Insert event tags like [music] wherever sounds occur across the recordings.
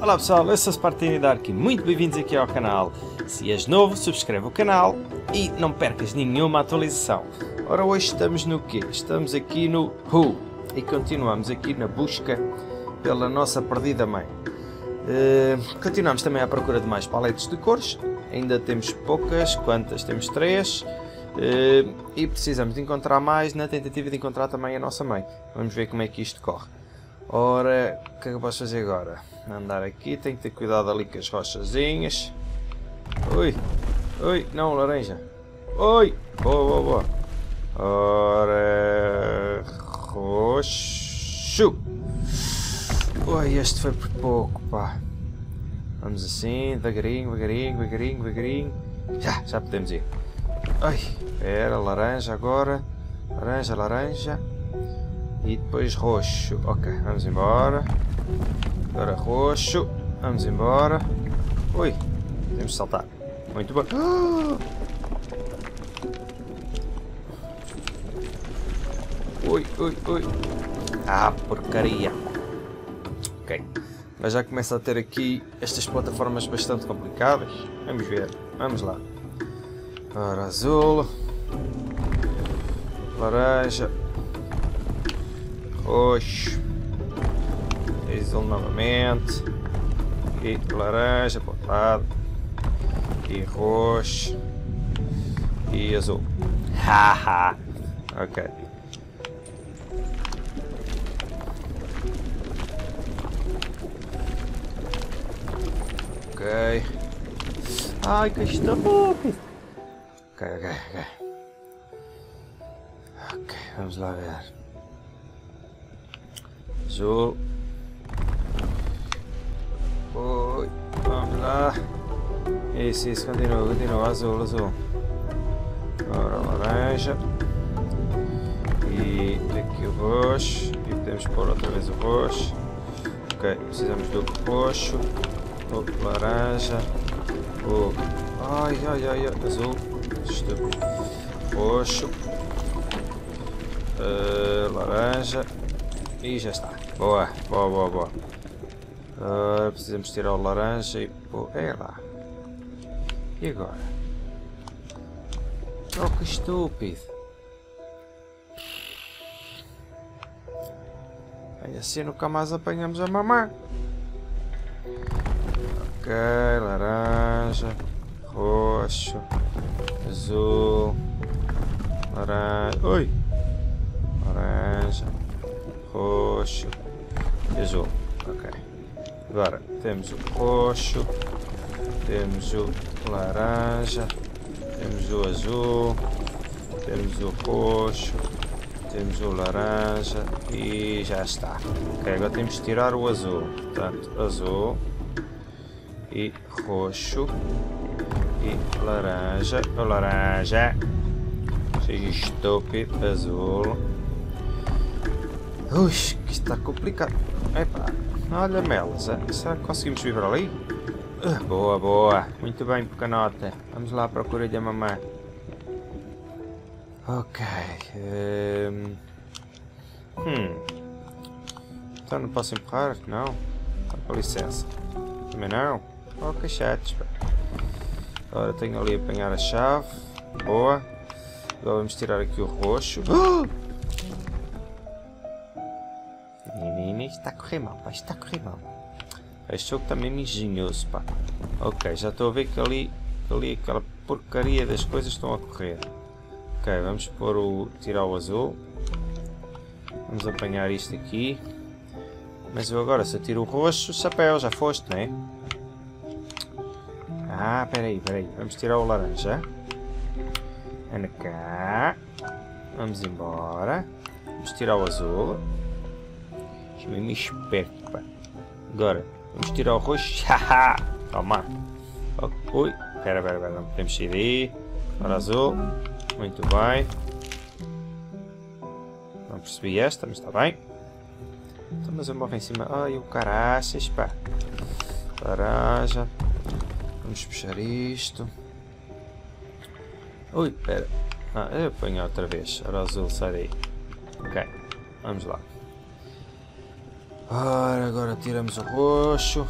Olá pessoal, eu sou Spartini Dark e muito bem-vindos aqui ao canal. Se és novo, subscreve o canal e não percas nenhuma atualização. Ora, hoje estamos no quê? Estamos aqui no Who e continuamos aqui na busca pela nossa perdida mãe. Uh, continuamos também à procura de mais paletes de cores. Ainda temos poucas, quantas? Temos três. Uh, e precisamos de encontrar mais na tentativa de encontrar também a nossa mãe. Vamos ver como é que isto corre. Ora, o que é que eu posso fazer agora? Andar aqui, tenho que ter cuidado ali com as rochazinhas. Ui, ui, não, laranja. Ui, boa, boa, boa. Ora, roxo. Ui, este foi por pouco, pá. Vamos assim, devagarinho, devagarinho, devagarinho, devagarinho. Já, já podemos ir. Ai, espera, laranja agora. Laranja, laranja. E depois roxo. Ok, vamos embora. Agora roxo. Vamos embora. Ui, de saltar. Muito bom. [gasps] Ui, ui, ui. Ah, porcaria. Ok. Mas já começa a ter aqui estas plataformas bastante complicadas. Vamos ver. Vamos lá. Ora, azul. Laranja roxo, azul novamente, e laranja apontado, e roxo, e azul. Haha, ok. Ok. Ai, que estúpido. Ok, ok, ok. Ok, vamos lá ver. Azul. Oi, vamos lá. Isso, isso, continua, continua. Azul, azul. Agora laranja. E aqui o roxo. E podemos pôr outra vez o roxo. Ok, precisamos do roxo. O laranja. O. Ai, ai, ai, ai. azul. Estúpido. Roxo. Uh, laranja. E já está. Boa, boa, boa, boa. Uh, precisamos tirar o laranja e pô. É lá. E agora? Oh, que estúpido. Bem, assim nunca mais apanhamos a mamãe. Ok, laranja, roxo, azul, laranja. Oi! Laranja, roxo, azul. Ok. Agora temos o roxo, temos o laranja, temos o azul, temos o roxo, temos o laranja e já está. Ok, agora temos de tirar o azul. Portanto, azul e roxo e laranja. O laranja. Seja estúpido, azul. Ui, que está complicado. Epá, olha melas, será que conseguimos vir ali? Uh, boa, boa. Muito bem, pequenota. Vamos lá à procura da mamãe. Ok. Um... Hum. Então não posso empurrar? Não. Então, com licença. Também não? Oh, que chatos, Agora tenho ali a apanhar a chave. Boa. Agora vamos tirar aqui o roxo. [gasps] Uh! está a correr mal, pá, está a correr mal. Este jogo mesmo engenhoso, pá. Ok, já estou a ver que ali, ali aquela porcaria das coisas estão a correr. Ok, vamos pôr o, tirar o azul. Vamos apanhar isto aqui. Mas eu agora, se eu tiro o roxo, chapéu, já foste, não é? Ah, peraí, peraí. Vamos tirar o laranja. Anda cá. Vamos embora. Vamos tirar o azul. Deixa eu me esperto, pá. Agora, vamos tirar o roxo. [laughs] Haha! Toma! Ui, pera, pera, pera, não podemos sair daí. Agora azul. Muito bem. Não percebi esta, mas está bem. Então, mas eu morro em cima. Ai, o caraças, pá. Laranja. Vamos puxar isto. Ui, pera. Ah, eu ponho outra vez. Agora azul, sai daí. Ok, vamos lá. Ora, agora tiramos o roxo.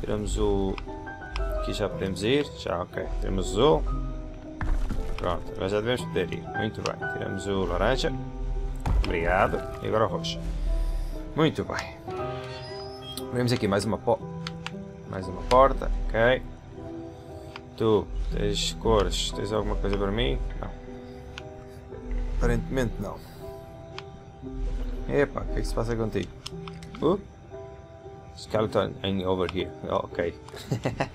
Tiramos o... Aqui já podemos ir. Já, ok. Temos azul. Pronto, agora já devemos poder ir. Muito bem. Tiramos o laranja. Obrigado. E agora o roxo. Muito bem. Vemos aqui mais uma porta. Mais uma porta. Ok. Tu tens cores. Tens alguma coisa para mim? Não. Aparentemente não. Epa, o que é que se passa contigo? Uh? Skeleton hanging over here. Oh, ok. [laughs]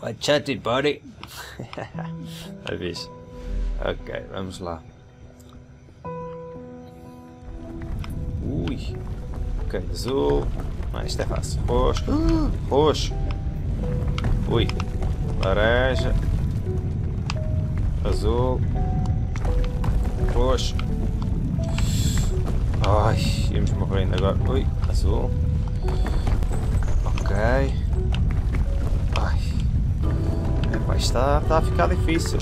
What's chatted, buddy? [laughs] Fixe. Ok, vamos lá. Ui. Ok, azul. Ah, isto é fácil. Roxo. [gasps] Roxo. Ui. Laranja. Azul. Roxo. Ai, íamos morrendo agora. Ui, azul. Ok. Ai. Epá, isto está, está a ficar difícil.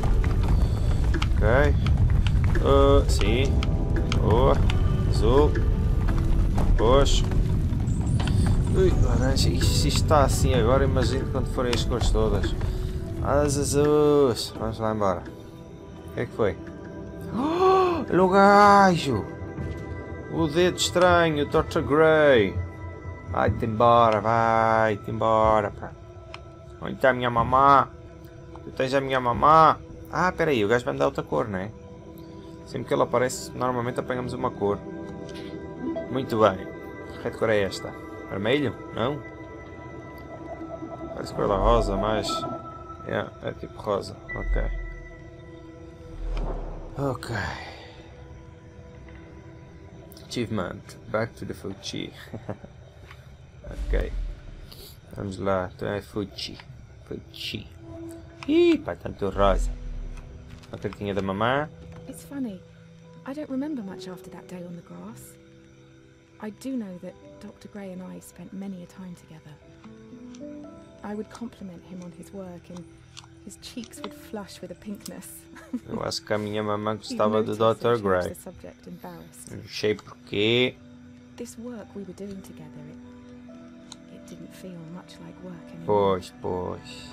Ok. Uh, sim. Boa. Azul. Roxo. Ui, laranja. Isto, está assim agora, imagino quando forem as cores todas. As azuis. Vamos lá embora. O que é que foi? [gasps] Oh, o gajo! O dedo estranho, Torture Grey. Vai-te embora, vai-te embora, pá. Onde está a minha mamã? Tu tens a minha mamã? Ah, peraí, o gajo vai me dar outra cor, não é? Sempre que ele aparece, normalmente apanhamos uma cor. Muito bem. Que cor é esta? Vermelho? Não? Parece cor da rosa, mas... É, é tipo rosa. Ok. Ok. Achievement. Back to the Fuji. [laughs] ok. I'm Então é Fuji. Fuji. Ih, pá, tanto rosa. Uma cartinha da mamã. It's funny. I don't remember much after that day on the grass. I do know that Dr. Gray and I spent many a time together. I would compliment him on his work and his cheeks would flush with a pinkness. Eu acho que a minha mamã [laughs] gostava do Dr. Embarrassed. Não sei porquê. This work we were doing together, it, it didn't feel much like work anymore. Pois, pois.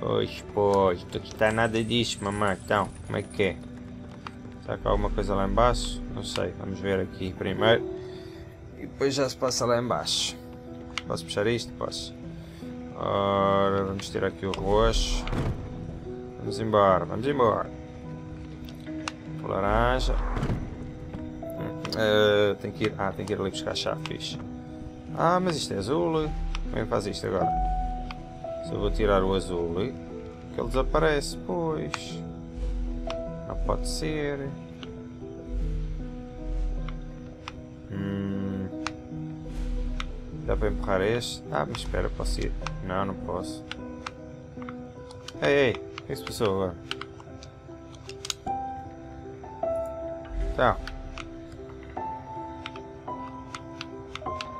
Pois, pois. Tu que está nada disso, mamãe. Então, como é que é? Está com alguma coisa lá embaixo? Não sei. Vamos ver aqui primeiro. E depois já se passa lá embaixo. Posso puxar isto? Posso. Ora, vamos tirar aqui o roxo. Vamos embora, vamos embora. O laranja. Eh, tem que ir. Ah, tem que ir ali buscar a chave, fixe. Ah, mas isto é azul. Como é que faz isto agora? Se eu vou tirar o azul, que ele desaparece, pois. Não pode ser. Hum. Dá para empurrar este? Ah, mas espera, posso ir? Não, não posso. Ei, ei, que é passou agora? Tá.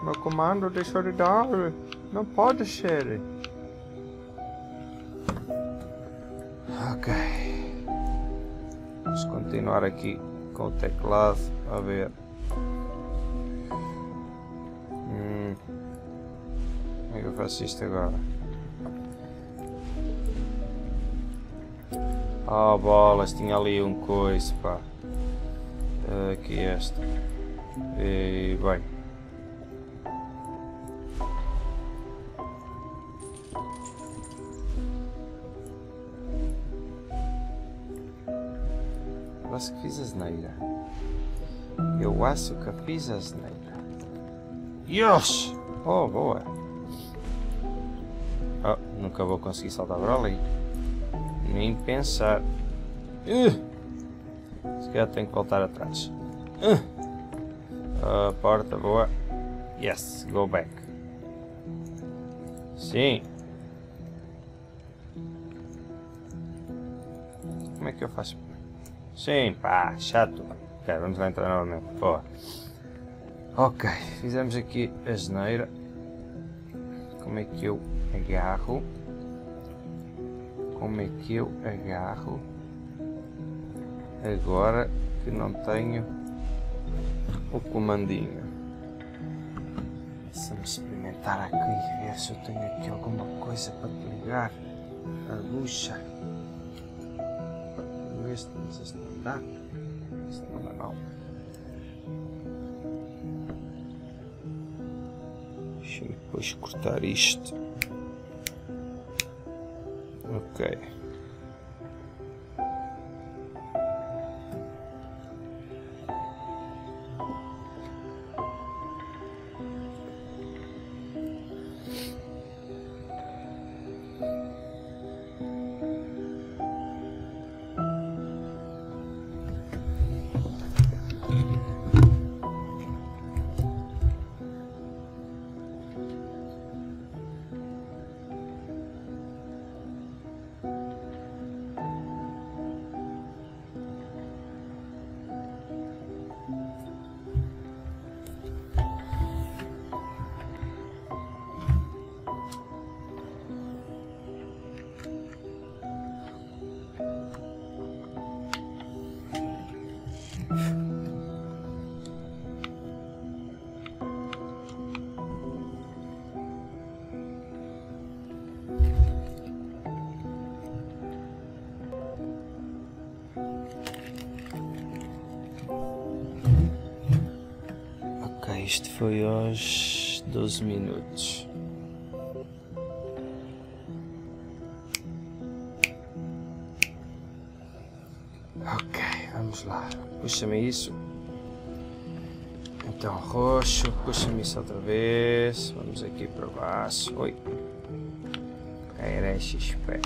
Meu comando deixou de dar. Não pode ser. Ok. Vamos continuar aqui com o teclado a ver. Hum. Como é que eu faço isto agora? Oh bolas, tinha ali um coice, pá. Aqui este. E bem. Eu acho que fiz asneira. Eu acho que fiz asneira. Yes! Oh, boa. Oh, nunca vou conseguir saltar para ali. Nem pensar. Uh! Se calhar tenho que voltar atrás. Uh! A porta, boa. Yes, go back. Sim. Como é que eu faço? Sim, pá, chato. Ok, vamos lá entrar novamente. Boa. Ok, fizemos aqui a geneira. Como é que eu agarro? Como é que eu agarro? Agora que não tenho o comandinho. Vamos experimentar aqui ver se eu tenho aqui alguma coisa para ligar. A bucha. Este, mas este não dá. Este não dá não. Deixa-me depois cortar isto. Ok. Isto foi aos 12 minutos. Ok, vamos lá. Puxa-me isso. Então, roxo. Puxa-me isso outra vez. Vamos aqui para baixo. Oi. Era XP.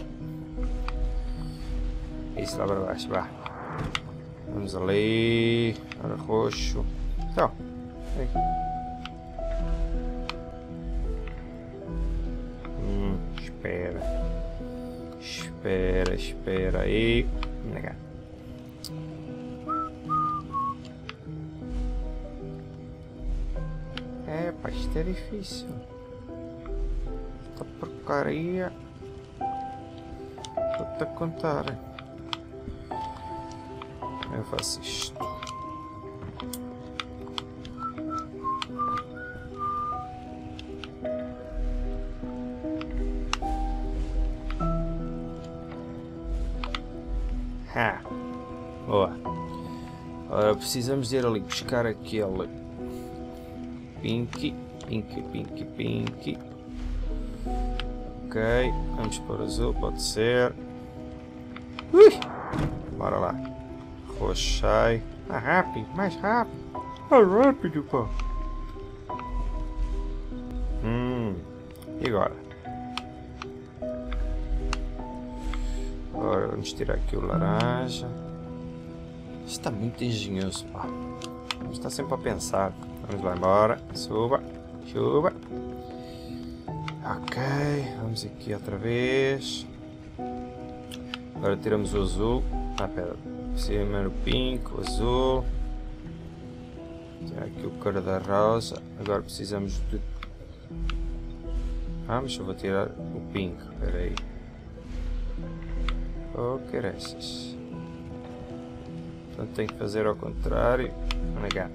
Isso lá para baixo, vá. Vamos ali. Agora roxo. Então. Hum, espera. Espera, espera aí. Negar. É, pá, isto é difícil. Esta porcaria. Vou-te contar. Eu faço isto. Boa. Ora, precisamos de ir ali buscar aquele Pinky, Pinky, Pinky, Pinky. Ok, vamos para o azul, pode ser. Ui! Bora lá. Roxo sai. Mais rápido, mais rápido. Mais rápido, pô. Hum, e agora? Agora vamos tirar aqui o laranja. Está muito engenhoso, pá. Vamos estar sempre a pensar. Vamos lá embora. Suba, suba. Ok, vamos aqui outra vez. Agora tiramos o azul. Ah, pera. Primeiro pink, o azul. Tirar aqui o cor da rosa. Agora precisamos de... Ah, mas eu vou tirar o pink. Espera aí. Oh, que essas. Portanto, tenho que fazer ao contrário. Negar.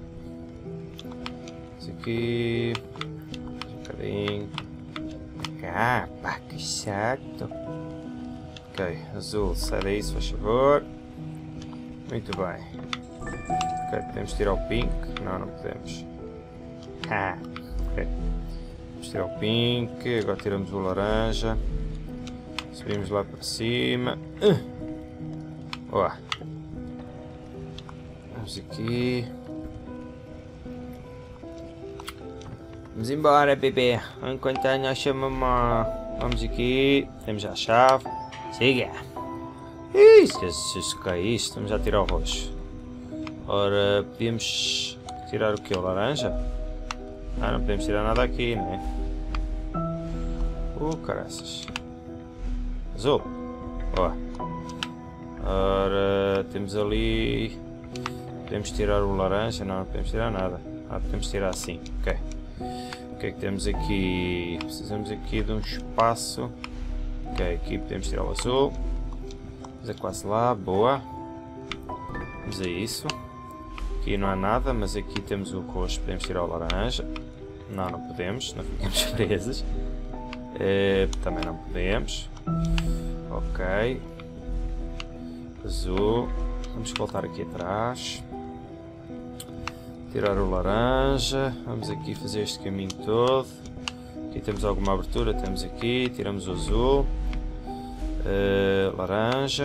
Isso aqui. Um bocadinho. Cá, pá, que chato. Ok, azul, sai daí, se faz favor. Muito bem. Ok, podemos tirar o pink? Não, não podemos. Ah, ok. Vamos tirar o pink, agora tiramos o laranja. Subimos lá para cima. Uh. Boa. Vamos aqui. Vamos embora, bebê. Enquanto a nossa mamãe. Vamos aqui. Temos a chave. Siga. Ih, Jesus, que é isto? Vamos já tirar o roxo. Ora, podemos tirar o que? O laranja? Ah, não podemos tirar nada aqui, né? Uh, caraças. Azul. Boa. Ora, temos ali... Podemos tirar o laranja? Não, não podemos tirar nada. Ah, podemos tirar assim. Ok. O que é que temos aqui? Precisamos aqui de um espaço. Ok, aqui podemos tirar o azul. Mas é quase lá, boa. Vamos a isso. Aqui não há nada, mas aqui temos o roxo, podemos tirar o laranja. Não, não podemos. Não ficamos [laughs] presos. Uh, também não podemos. Ok. Azul. Vamos voltar aqui atrás. Tirar o laranja. Vamos aqui fazer este caminho todo. Aqui temos alguma abertura. Temos aqui. Tiramos o azul. Uh, laranja.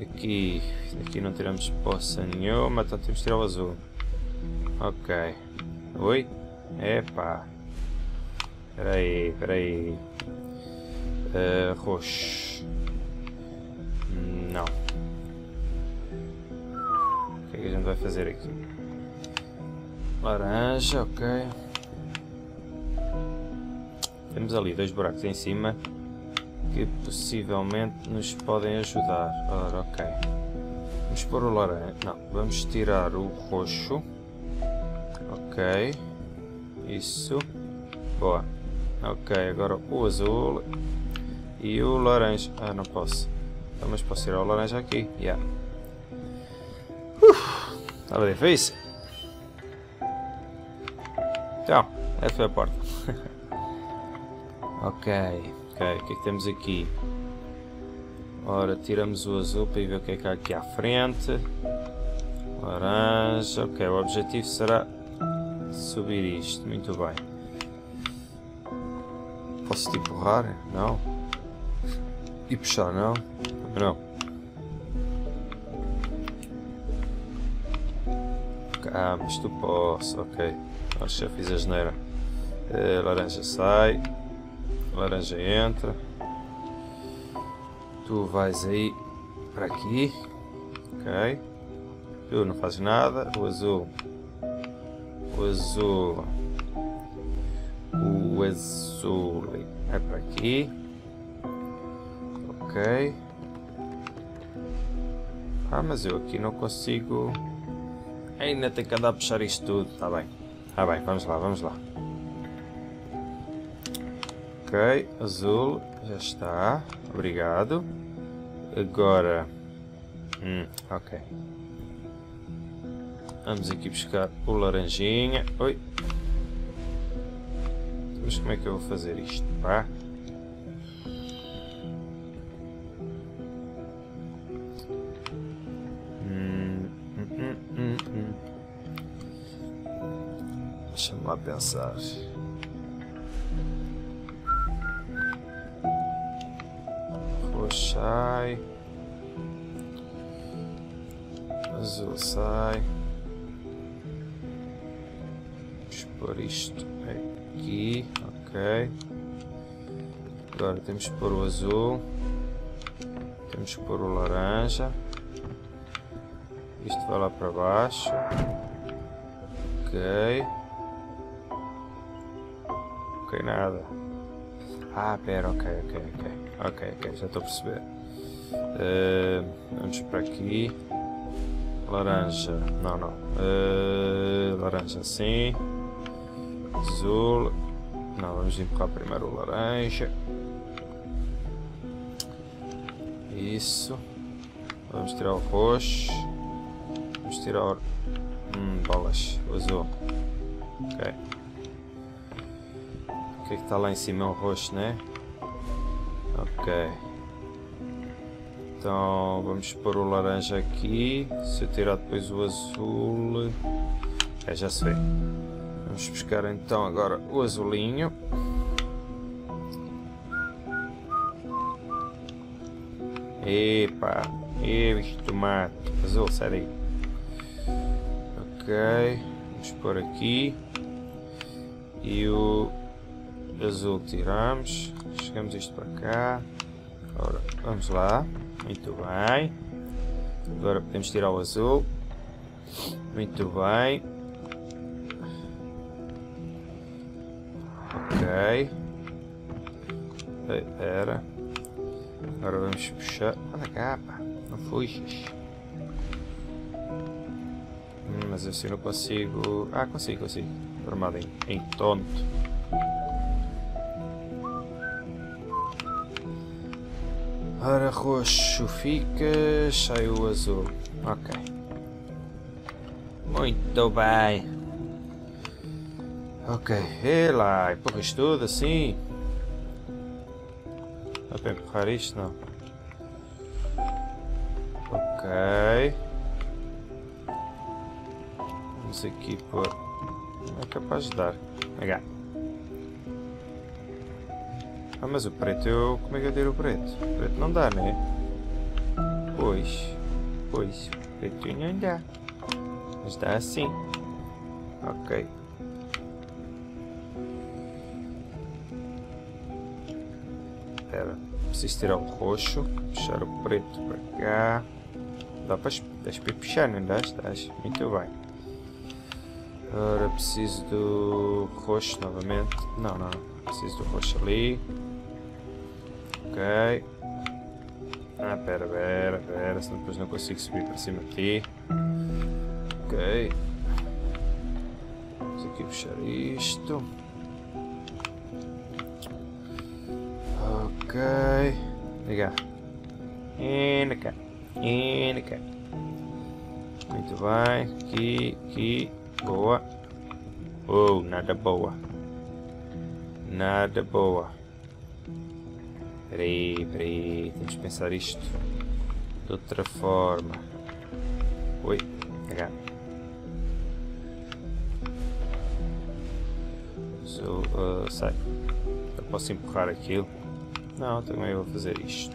Aqui. Aqui não tiramos poça nenhuma. Então temos que tirar o azul. Ok. Oi? Epá. Peraí, peraí. Uh, roxo. Gente vai fazer aqui? Laranja, ok. Temos ali dois buracos em cima que possivelmente nos podem ajudar. Ora, ok. Vamos pôr o laranja. Não, vamos tirar o roxo. Ok. Isso. Boa. Ok, agora o azul e o laranja. Ah, não posso. Então, mas posso tirar o laranja aqui. Yeah. Estava difícil. Então, essa foi a porta. [laughs] ok, ok. O que é que temos aqui? Ora, tiramos o azul para ver o que é que há aqui à frente. Laranja. Ok, o objetivo será subir isto. Muito bem. Posso te empurrar? Não. E puxar? Não. Não. Ah, mas tu posso. Ok. Acho que já fiz a geneira. Uh, laranja sai. Laranja entra. Tu vais aí para aqui. Ok. Tu não fazes nada. O azul. O azul. O azul é para aqui. Ok. Ah, mas eu aqui não consigo... Ainda tenho que andar a puxar isto tudo. Está bem. Está bem, vamos lá, vamos lá. Ok, azul. Já está. Obrigado. Agora... Hum, ok. Vamos aqui buscar o laranjinha. Oi. Mas como é que eu vou fazer isto? Pá. Pensar. Roxo sai. Azul sai. Vamos pôr isto aqui. Ok. Agora temos que pôr o azul. Temos que pôr o laranja. Isto vai lá para baixo. Ok. Ok, nada. Ah, pera, ok, ok, ok. Ok, ok, já estou a perceber. Uh, vamos para aqui. Laranja. Não, não. Uh, laranja assim. Azul. Não, vamos empurrar primeiro o laranja. Isso. Vamos tirar o roxo. Vamos tirar o... Hum, bolas. O azul. Ok. O que é que está lá em cima? É o roxo, né? Ok. Então vamos pôr o laranja aqui. Se eu tirar depois o azul... É, já se vê. Vamos buscar então agora o azulinho. Epa, e bicho tomate. Azul, sai daí. Ok, vamos pôr aqui. E o azul tiramos. Chegamos isto para cá. Ora, vamos lá. Muito bem. Agora podemos tirar o azul. Muito bem. Ok. Espera. Agora vamos puxar. Anda cá, pá. Não fujas. Hum, mas assim não consigo. Ah, consigo, consigo. Formado em, em tonto. Ora, roxo fica. Sai o azul. Ok. Muito bem. Ok, e lá, empurra isto tudo assim. Dá para empurrar isto? Não. Ok. Vamos aqui pôr. Não é capaz de dar. H. Ah, mas o preto eu. Como é que eu tiro o preto? O preto não dá, né? Pois. Pois. O preto não dá. Mas dá assim. Ok. Espera. Preciso tirar o roxo. Puxar o preto para cá. Dá para, para puxar, não dás? Dás. Muito bem. Agora preciso do roxo novamente. Não, não. Preciso do roxo ali. Ok. Ah, pera, pera, pera, senão depois não consigo subir para cima ti. Ok. Vamos aqui puxar isto. Ok. Ligar. E cá. Muito bem. Aqui, aqui. Boa. Oh, nada boa. Nada boa. Peraí, peraí. Temos que pensar isto de outra forma. Oi, pegar. So, uh, sai. Eu posso empurrar aquilo. Não, também vou fazer isto.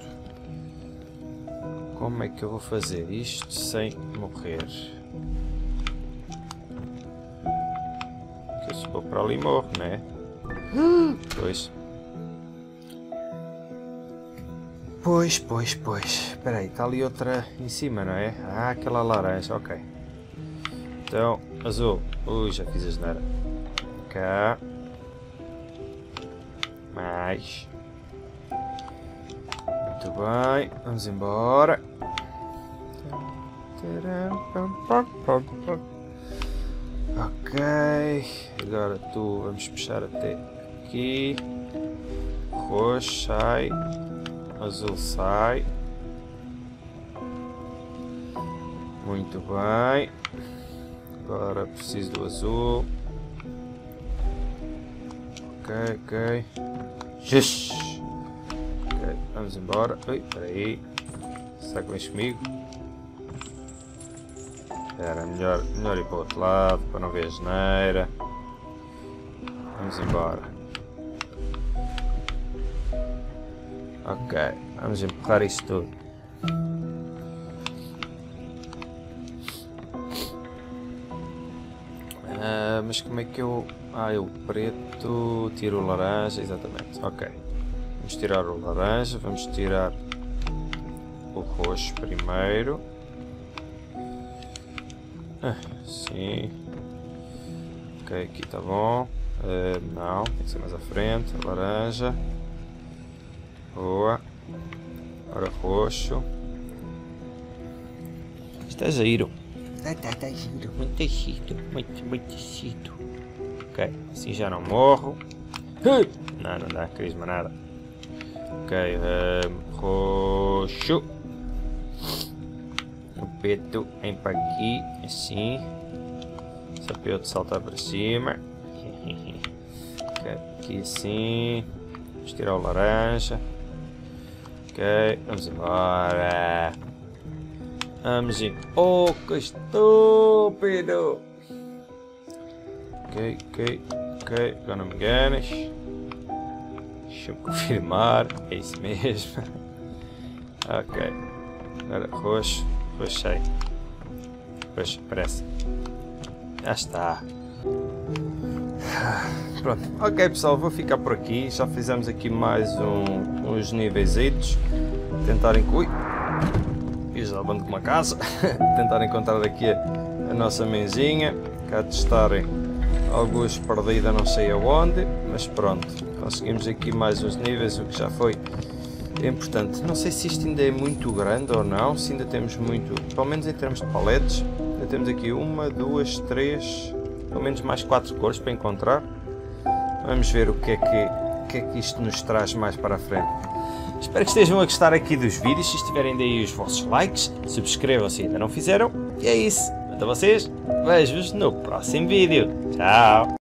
Como é que eu vou fazer isto sem morrer? Porque se for para ali morro, né? [gasps] Pois. Pois, pois, pois. Espera aí, está ali outra em cima, não é? Ah, aquela laranja, ok. Então, azul. Ui, já fiz a geneira. Cá. Mais. Muito bem, vamos embora. Ok, agora tu vamos puxar até aqui. Roxo, sai. Azul sai. Muito bem. Agora preciso do azul. Ok, ok. Yes. Ok, vamos embora. Ui, peraí. Será que vens comigo? Era melhor, melhor ir para o outro lado para não ver a geneira. Vamos embora. Ok, vamos empurrar isto tudo. Ah, mas como é que eu... Ah, eu preto, tiro o laranja, exatamente. Ok. Vamos tirar o laranja, vamos tirar o roxo primeiro. Ah, sim. Ok, aqui tá bom. Uh, não, tem que ser mais à frente. Laranja. Boa. Agora roxo. Está giro. Tá, tá, tá giro. Muito giro. Muito, muito giro. Ok, assim já não morro. Não, não dá carisma nada. Ok, um, roxo. O peto vem para aqui, assim. Só para eu saltar para cima. [laughs] ok, aqui assim. Vamos tirar o laranja. Ok, vamos embora. Vamos em... Oh, que estúpido! Ok, ok, ok. Agora não me enganes. Deixa eu confirmar. É isso mesmo. [laughs] ok. Agora roxo. Roxo cheio. Roxo, parece. Já está. [sighs] Pronto, ok pessoal, vou ficar por aqui. Já fizemos aqui mais um, uns níveis. Tentar incluir. E já bando com uma casa. [laughs] Tentar encontrar aqui a, a nossa menzinha. Cá testarem alguns perdida não sei aonde. Mas pronto, conseguimos aqui mais uns níveis, o que já foi importante. Não sei se isto ainda é muito grande ou não. Se ainda temos muito, pelo menos em termos de paletes. Ainda temos aqui uma, duas, três, pelo menos mais quatro cores para encontrar. Vamos ver o que é que, o que, é que isto nos traz mais para a frente. Espero que estejam a gostar aqui dos vídeos. Se estiverem daí os vossos likes, subscrevam se ainda não fizeram. E é isso. Quanto a vocês, vejo-vos no próximo vídeo. Tchau!